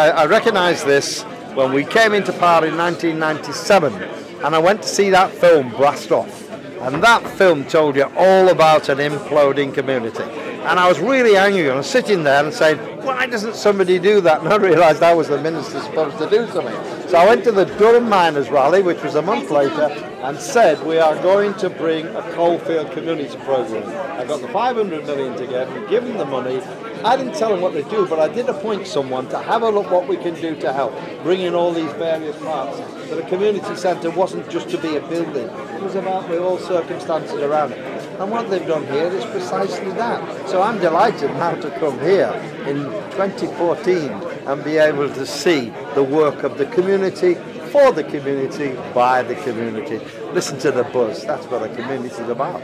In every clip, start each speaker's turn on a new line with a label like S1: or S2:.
S1: I, I recognise this when we came into power in 1997 and I went to see that film Brassed Off. And that film told you all about an imploding community. And I was really angry. I was sitting there and saying, why doesn't somebody do that? And I realised I was the minister supposed to do something. So I went to the Durham Miners Rally, which was a month later, and said, we are going to bring a coalfield community programme. I got the 500 million together, give them the money, I didn't tell them what to do, but I did appoint someone to have a look what we can do to help, bring in all these various parts. But a community centre wasn't just to be a building, it was about the all circumstances around it. And what they've done here is precisely that. So I'm delighted now to come here in 2014 and be able to see the work of the community for the community, by the community. Listen to the buzz, that's what a community is about.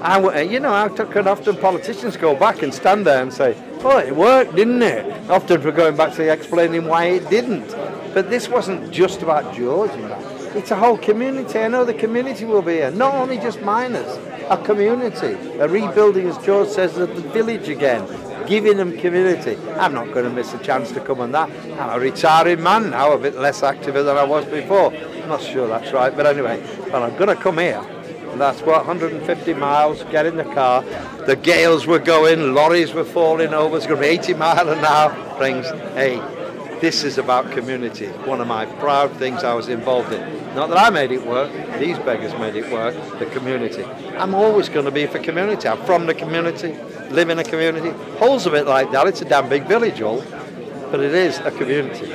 S1: I, you know, I could often politicians go back and stand there and say, "Oh, it worked, didn't it?" Often we're going back to explaining why it didn't. But this wasn't just about George, you know. It's a whole community. I know the community will be here, not only just miners, a community, a rebuilding, as George says, of the village again, giving them community. I'm not going to miss a chance to come on that. I'm a retiring man now, a bit less active than I was before. I'm not sure that's right, but anyway, but I'm going to come here and that's what 150 miles, get in the car. The gales were going, lorries were falling over, it's going to be 80 mile an hour. Things, hey, this is about community. One of my proud things I was involved in. Not that I made it work, these beggars made it work, the community. I'm always going to be for community. I'm from the community, live in a community. Hull's a bit like that, it's a damn big village, Hull, but it is a community.